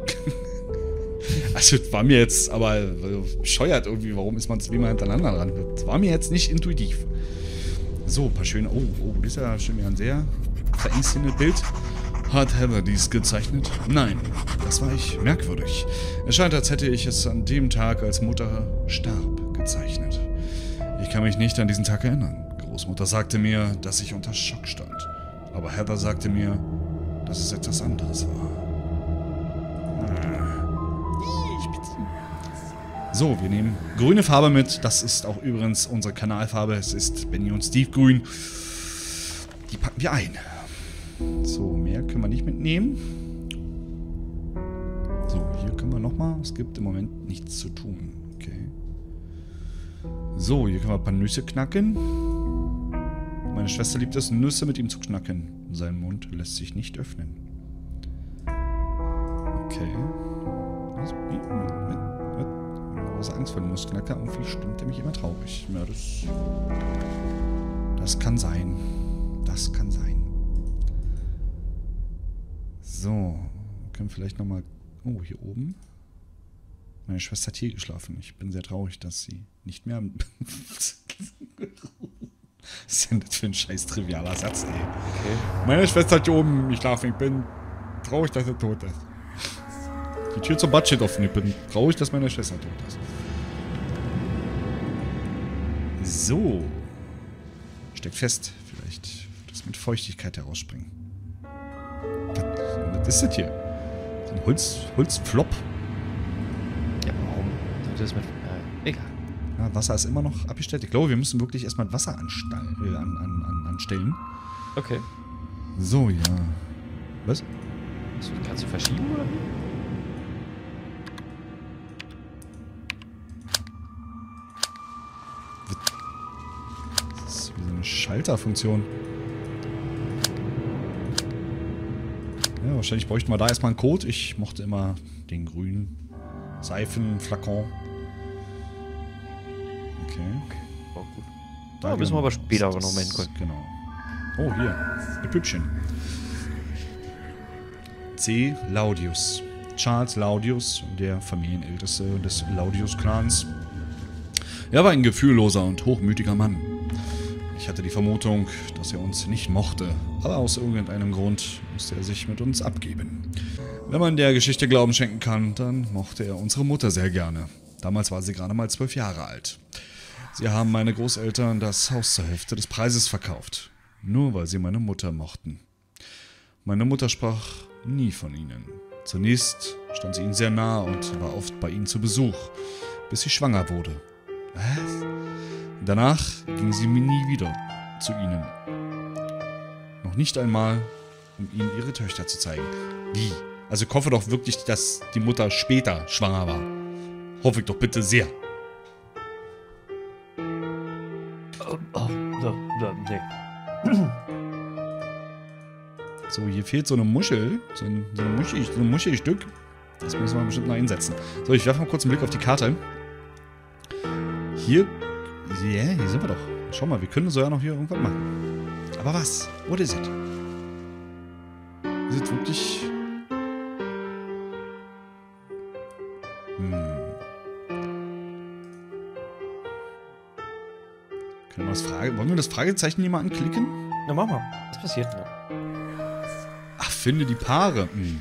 Also, war mir jetzt, aber bescheuert irgendwie, warum ist man zweimal hintereinander dran? Das war mir jetzt nicht intuitiv. So, ein paar schöne. Oh, oh, das ist ja schon wieder ein sehr verängstendes Bild. Hat Heather dies gezeichnet? Nein, das war ich merkwürdig. Es scheint, als hätte ich es an dem Tag, als Mutter starb, gezeichnet. Ich kann mich nicht an diesen Tag erinnern. Großmutter sagte mir, dass ich unter Schock stand. Aber Heather sagte mir, dass es etwas anderes war. So, wir nehmen grüne Farbe mit. Das ist auch übrigens unsere Kanalfarbe. Es ist Benny und Steve grün. Die packen wir ein. So, mehr können wir nicht mitnehmen. So, hier können wir nochmal. Es gibt im Moment nichts zu tun. Okay. So, hier können wir ein paar Nüsse knacken. Meine Schwester liebt es, Nüsse mit ihm zu knacken. Sein Mund lässt sich nicht öffnen. Okay. Was? Große Angst vor dem Nussknacker. Irgendwie stimmt er mich immer traurig. Ja, das, das kann sein. Das kann sein. So. Wir können vielleicht nochmal... Oh, hier oben. Meine Schwester hat hier geschlafen. Ich bin sehr traurig, dass sie nicht mehr... Was ist denn das für ein scheiß trivialer Satz, ey? Okay. Meine Schwester hat hier oben geschlafen. Ich bin traurig, dass er tot ist. Die Tür zum Bad steht offen. Ich bin traurig, dass meine Schwester tot ist. So. Steckt fest. Vielleicht das mit Feuchtigkeit herausspringen. Was, ist das hier? So ein Holz, Holzflop? Ja, warum sollte das mit... Äh, egal. Ja, Wasser ist immer noch abgestellt. Ich glaube, wir müssen wirklich erstmal Wasser anstellen, äh, an, an, anstellen. Okay. So, ja. Was? Kannst du verschieben, oder wie? Schalterfunktion. Ja, wahrscheinlich bräuchten wir da erstmal einen Code. Ich mochte immer den grünen Seifenflakon. Okay. Oh, gut. Da ja, müssen wir aber später aber noch mal hinkommen. Genau. Oh, hier. Ein Püppchen. C. Laudius. Charles Laudius, der Familienälteste des Laudius-Clans. Er war ein gefühlloser und hochmütiger Mann. Ich hatte die Vermutung, dass er uns nicht mochte, aber aus irgendeinem Grund musste er sich mit uns abgeben. Wenn man der Geschichte Glauben schenken kann, dann mochte er unsere Mutter sehr gerne. Damals war sie gerade mal zwölf Jahre alt. Sie haben meine Großeltern das Haus zur Hälfte des Preises verkauft, nur weil sie meine Mutter mochten. Meine Mutter sprach nie von ihnen. Zunächst stand sie ihnen sehr nah und war oft bei ihnen zu Besuch, bis sie schwanger wurde. Was? Danach ging sie nie wieder zu ihnen. Noch nicht einmal, um ihnen ihre Töchter zu zeigen. Wie? Also ich hoffe doch wirklich, dass die Mutter später schwanger war. Hoffe ich doch bitte sehr. Oh, oh, so, so, nee. So, hier fehlt so eine Muschel. So ein, so ein, Muschel, so ein Muschelstück. Das müssen wir bestimmt noch einsetzen. So, ich werfe mal kurz einen Blick auf die Karte. Hier ja, yeah, hier sind wir doch. Schau mal, wir können so ja noch hier irgendwas machen. Aber was? What is it? Ist es wirklich... Hm. Können wir das Frage... Wollen wir das Fragezeichen hier mal anklicken? Na, mach mal. Was passiert denn Ach, finde die Paare. Hm.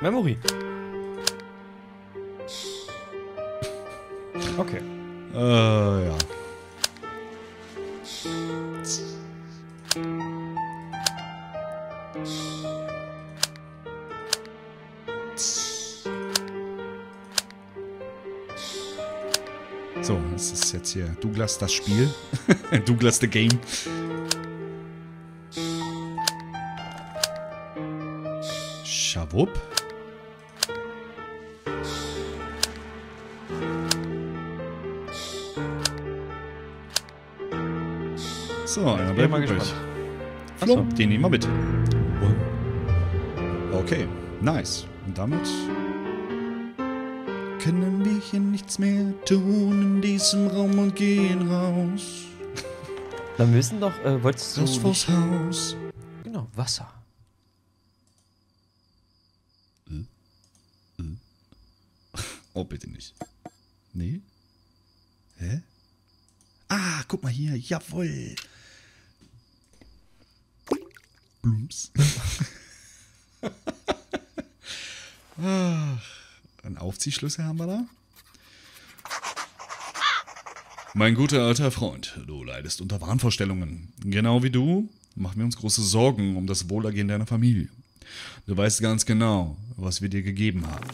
Memory. Okay. Äh, ja. Jetzt hier Douglas das Spiel. Douglas the Game. Schawupp. So, einer bleibt mal übrig. Hallo, den nehmen wir mit. Okay, nice. Und damit hier nichts mehr tun in diesem Raum und gehen raus. Wir müssen doch, äh, wolltest du... Raus vors Haus. Genau, Wasser. Oh, bitte nicht. Nee? Hä? Ah, guck mal hier. Jawoll. Blums. Ach, Ein Aufziehschlüssel haben wir da. Mein guter alter Freund, du leidest unter Wahnvorstellungen. Genau wie du machen wir uns große Sorgen um das Wohlergehen deiner Familie. Du weißt ganz genau, was wir dir gegeben haben.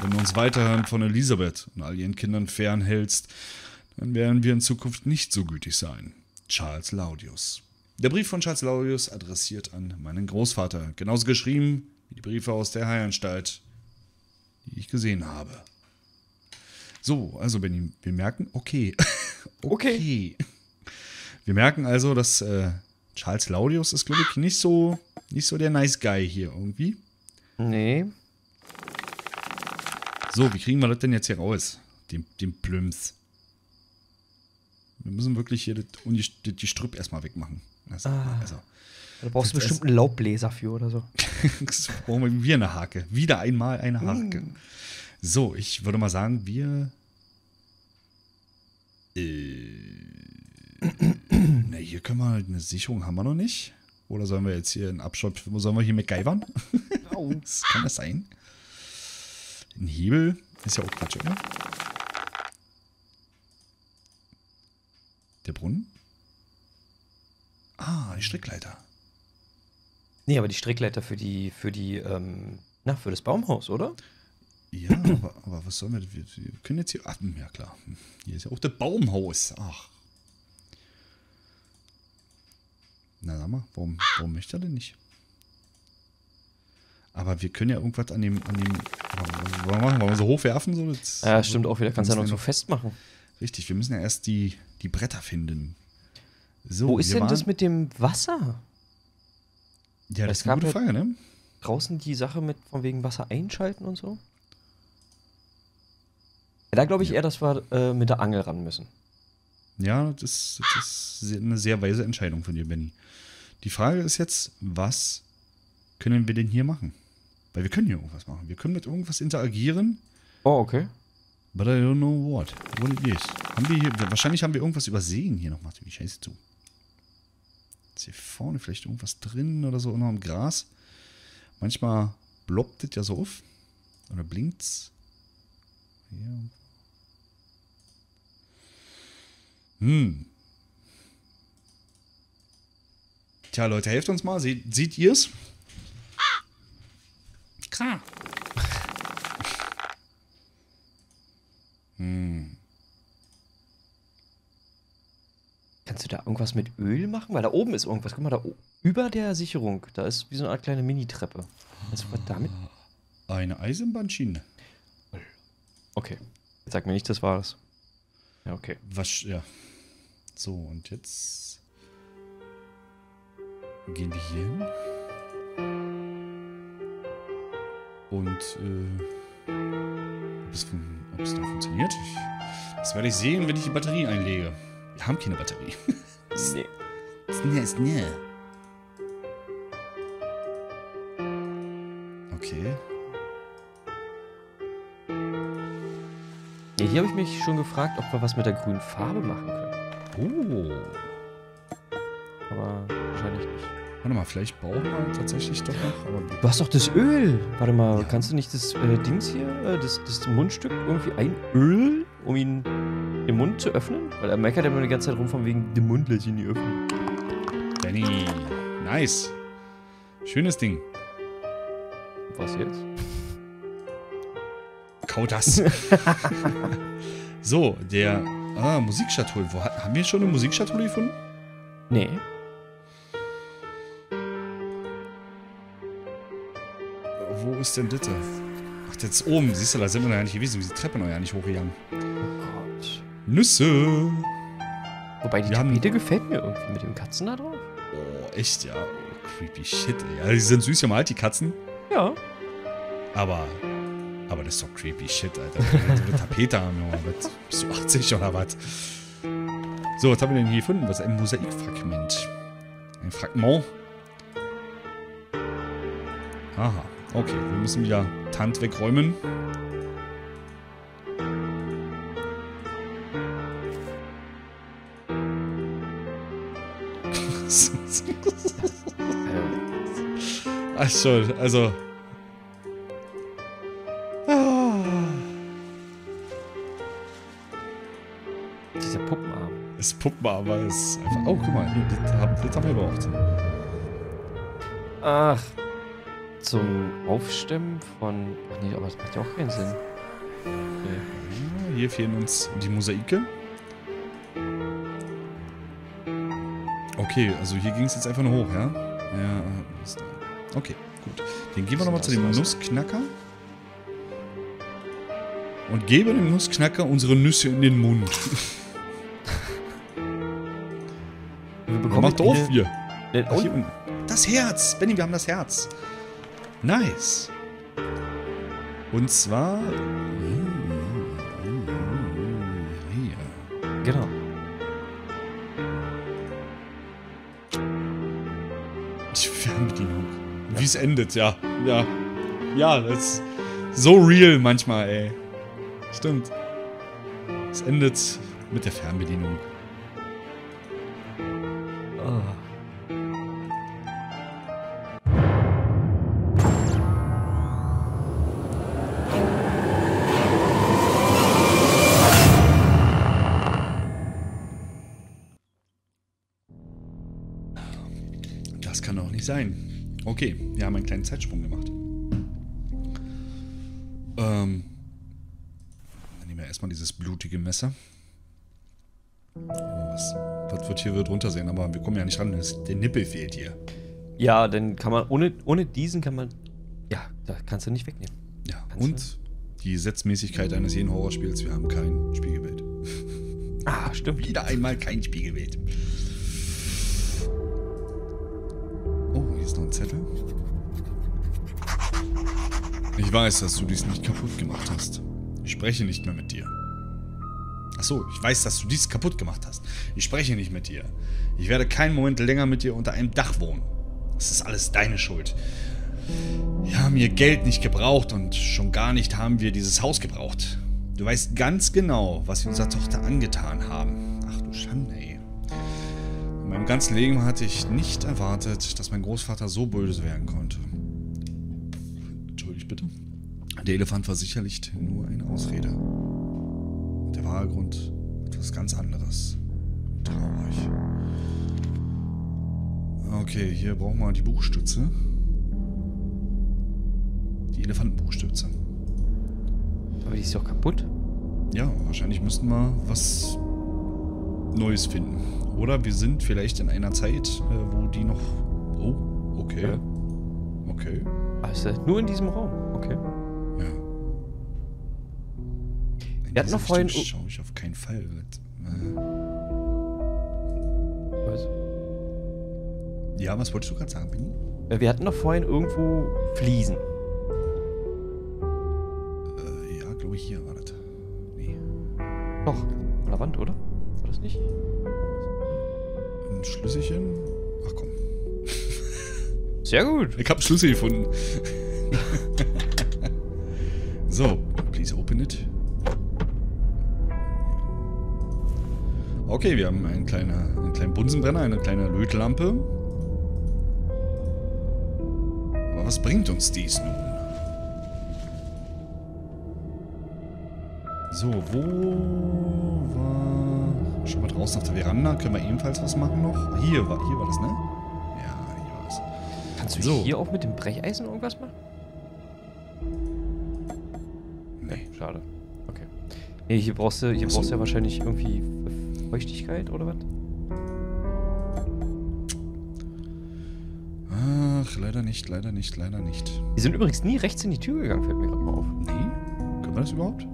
Wenn du uns weiterhin von Elisabeth und all ihren Kindern fernhältst, dann werden wir in Zukunft nicht so gütig sein. Charles Laudius. Der Brief von Charles Laudius adressiert an meinen Großvater. Genauso geschrieben wie die Briefe aus der Heilanstalt, die ich gesehen habe. So, also Benny, wir merken, okay. Okay. Wir merken also, dass äh, Charles Laudius ist, glaube ich, nicht so, nicht so der Nice Guy hier irgendwie. Nee. So, wie kriegen wir das denn jetzt hier raus? Den, den Plüms. Wir müssen wirklich hier das, die, die Strüpp erstmal wegmachen. Also, Ah. also, Da brauchst du bestimmt einen Laubbläser für oder so. brauchen wir wieder eine Hake. Wieder einmal eine Hake. So, ich würde mal sagen, wir. Äh, na, hier können wir eine Sicherung haben wir noch nicht. Oder sollen wir jetzt hier einen Abschott, sollen wir hier MacGyvern? Das kann das sein? Ein Hebel ist ja auch Quatsch, oder? Der Brunnen? Ah, die Strickleiter. Nee, aber die Strickleiter für die, für die, ähm, na, für das Baumhaus, oder? Ja, aber, aber was sollen wir, wir, wir können jetzt hier, ach, ja klar, hier ist ja auch das Baumhaus, ach. Na, sag mal, warum, warum möchte er denn nicht? Aber wir können ja irgendwas an dem, an dem, wollen wir machen, wollen wir so hochwerfen? So, das, Ja, stimmt auch wieder. Kannst ja noch so festmachen. Richtig, wir müssen ja erst die, die Bretter finden. So, Wo ist denn das waren- mit dem Wasser? Ja, das Es ist eine gute Frage, ne? Draußen die Sache mit von wegen Wasser einschalten und so? Da glaube ich Ja. eher, dass wir äh, mit der Angel ran müssen. Ja, das, das ist eine sehr weise Entscheidung von dir, Benny. Die Frage ist jetzt, was können wir denn hier machen? Weil wir können hier irgendwas machen. Wir können mit irgendwas interagieren, Oh, okay. but I don't know what. What it is. Haben wir hier, wahrscheinlich haben wir irgendwas übersehen hier noch. Die Scheiße zu. Ist hier vorne vielleicht irgendwas drin oder so noch im Gras? Manchmal bloppt es ja so auf. Oder blinkt's. Hier. Hm. Tja, Leute, helft uns mal. Seht, seht ihr's? Klar. Hm. Kannst du da irgendwas mit Öl machen? Weil da oben ist irgendwas. Guck mal, da über der Sicherung, da ist wie so eine Art kleine Mini-Treppe. Kannst du was damit? Eine Eisenbahnschiene. Okay. Sag mir nicht, das war es. Ja, okay. Was, ja. So, und jetzt gehen wir hier hin. Und, äh, ob es, fun- ob es noch funktioniert? Das werde ich sehen, wenn ich die Batterie einlege. Wir haben keine Batterie. Nee. Snä, snä. Okay. Ja, hier habe ich mich schon gefragt, ob wir was mit der grünen Farbe machen können. Oh. Aber wahrscheinlich nicht. Warte mal, vielleicht brauchen wir tatsächlich doch noch. Aber Du hast doch das Öl. Warte mal, Ja. kannst du nicht das äh, Dings hier, äh, das, das Mundstück irgendwie einölen, um ihn den Mund zu öffnen? Weil er meckert ja immer die ganze Zeit rum von wegen, den Mund lässt ihn nie öffnen. Benny. Nice. Schönes Ding. Was jetzt? Kau das. so, der. Ah, Musikschatulle. Wo, haben wir schon eine Musikschatulle gefunden? Nee. Wo ist denn das? Ach, jetzt oben. Siehst du, da sind wir noch ja nicht gewesen. Die Treppe noch ja nicht hochgegangen. Oh Gott. Nüsse. Wobei die Wir haben- Tapete gefällt mir irgendwie mit den Katzen da drauf. Oh, echt, ja. Oh, creepy shit, ey. Ja, die sind süß ja mal, die Katzen. Ja. Aber. Aber das ist doch creepy shit, Alter. eine Tapete haben, Junge. mit Bist du 80 oder was? So, was haben wir denn hier gefunden? Was? Ein Mosaikfragment. Ein Fragment. Aha. Okay, wir müssen wieder Tant wegräumen. Äh, Ach schon, also Puppenarm. Das Puppenarmer ist einfach. Oh, guck mal, hier, das haben, das haben wir gebraucht. Ach. Zum Aufstimmen von. Ach nee, aber das macht ja auch keinen Sinn. Okay. Hier fehlen uns die Mosaike. Okay, also hier ging es jetzt einfach nur hoch, ja? Ja, okay, gut. Dann gehen wir nochmal zu dem Nussknacker. Und geben dem Nussknacker unsere Nüsse in den Mund. Wir Komm, mach doch auf wieder- hier. Äh, Ach, hier unten. Das Herz. Benny, wir haben das Herz. Nice. Und zwar... Hier. genau. Die Fernbedienung. Wie es endet, ja. Ja. Ja, das ist so real manchmal, ey. Stimmt. Es endet mit der Fernbedienung. Sein. Okay, wir haben einen kleinen Zeitsprung gemacht. Ähm. Dann nehmen wir erstmal dieses blutige Messer. Oh, was, was wird hier wird runtersehen, aber wir kommen ja nicht ran. Das, der Nippel fehlt hier. Ja, dann kann man, ohne, ohne diesen kann man, ja, da kannst du nicht wegnehmen. Ja, Kannst und die Setzmäßigkeit eines jeden Horrorspiels, wir haben kein Spiegelbild. Ah, stimmt. Wieder einmal kein Spiegelbild. Hier ist noch ein Zettel. Ich weiß, dass du dies nicht kaputt gemacht hast. Ich spreche nicht mehr mit dir. Achso, ich weiß, dass du dies kaputt gemacht hast. Ich spreche nicht mit dir. Ich werde keinen Moment länger mit dir unter einem Dach wohnen. Das ist alles deine Schuld. Wir haben ihr Geld nicht gebraucht und schon gar nicht haben wir dieses Haus gebraucht. Du weißt ganz genau, was wir unserer Tochter angetan haben. Ach du Schande, ey. Meinem ganzen Leben hatte ich nicht erwartet, dass mein Großvater so böse werden konnte. Entschuldigt bitte. Der Elefant war sicherlich nur eine Ausrede. Und der wahre Grund etwas ganz anderes. Traurig. Okay, hier brauchen wir die Buchstütze. Die Elefantenbuchstütze. Aber die ist doch kaputt. Ja, wahrscheinlich müssten wir was Neues finden. Oder wir sind vielleicht in einer Zeit, äh, wo die noch. Oh, okay. Ja. Okay. Also nur in diesem Raum. Okay. Ja. In Wir hatten noch vorhin- schaue ich auf keinen Fall. Was? ja, was wolltest du gerade sagen, Benny? Wir hatten noch vorhin irgendwo Fliesen. Ein Schlüsselchen? Ach komm. Sehr gut. Ich habe einen Schlüssel gefunden. so, please open it. Okay, wir haben einen kleinen, einen kleinen Bunsenbrenner, eine kleine Lötlampe. Aber was bringt uns dies nun? So, wo war... Schon mal draußen auf der Veranda. Können wir ebenfalls was machen noch? Hier war, hier war das, ne? Ja, hier war das. Kannst du So. hier auch mit dem Brecheisen irgendwas machen? Nee. Schade. Okay. Nee, hier brauchst du, hier brauchst du ja wahrscheinlich irgendwie Feuchtigkeit oder was? Ach, leider nicht, leider nicht, leider nicht. Die sind übrigens nie rechts in die Tür gegangen, fällt mir gerade mal auf. Nee? Können wir das überhaupt?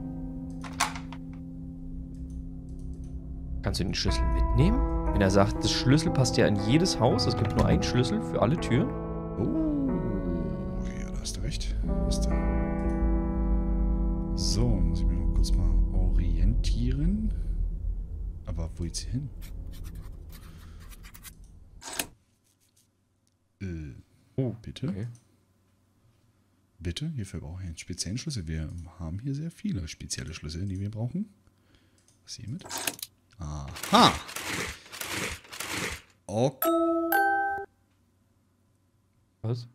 Kannst du den Schlüssel mitnehmen? Wenn er sagt, das Schlüssel passt ja in jedes Haus, es gibt nur einen Schlüssel für alle Türen. Oh, ja, da hast du recht. Hast du. So, muss ich mich mal kurz mal orientieren. Aber wo geht's hier hin? Äh, Oh, bitte? okay. Bitte? Hierfür brauche ich einen speziellen Schlüssel. Wir haben hier sehr viele spezielle Schlüssel, die wir brauchen. Was hiermit? Aha. Okay. Was?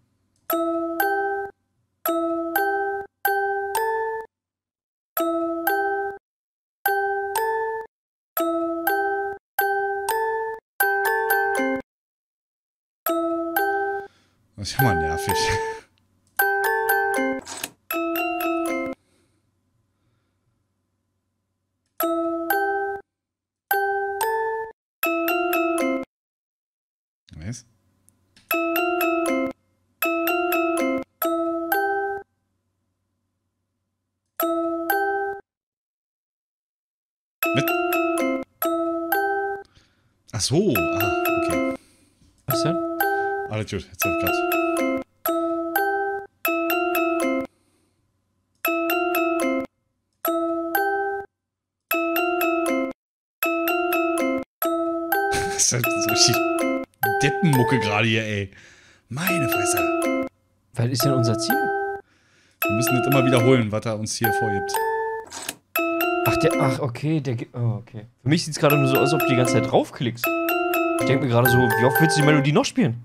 Das ist ja nervig. So, ah, okay. Was denn? Alles gut, jetzt hab ich grad. Das ist halt so richtig Deppenmucke gerade hier, ey. Meine Fresse. Was ist denn unser Ziel? Wir müssen das immer wiederholen, was er uns hier vorgibt. Ach, der, ach, okay, der, oh, okay. Für mich sieht es gerade nur so aus, als ob du die ganze Zeit draufklickst. Ich denke mir gerade so, wie oft willst du die Melodie noch spielen?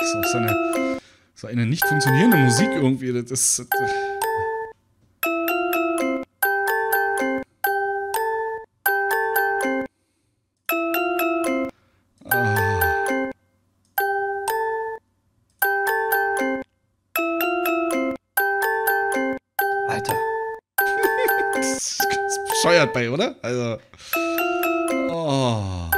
So, eine, so eine nicht funktionierende Musik irgendwie. Das ist. äh, bei, oder? Also. Oh.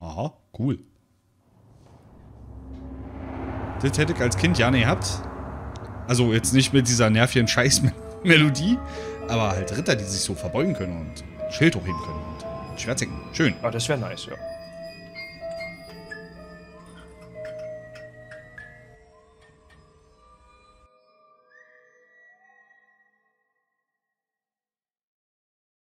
Aha, cool. Das hätte ich als Kind ja nicht gehabt. Also jetzt nicht mit dieser nervigen Scheiß-Melodie, aber halt Ritter, die sich so verbeugen können und Schild hochheben können und Schwertzicken. Schön. Ah, das wäre nice, ja.